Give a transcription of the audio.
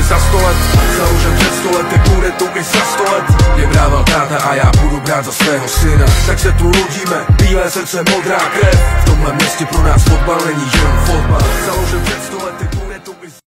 ti za sto let. Založen před sto lety, bude tu i za sto let. Mě brával táta a já budu brát za svého syna. Tak se tu rodíme, bílé srdce, modrá krev. V tomhle městě pro nás fotbal není jenom fotbal.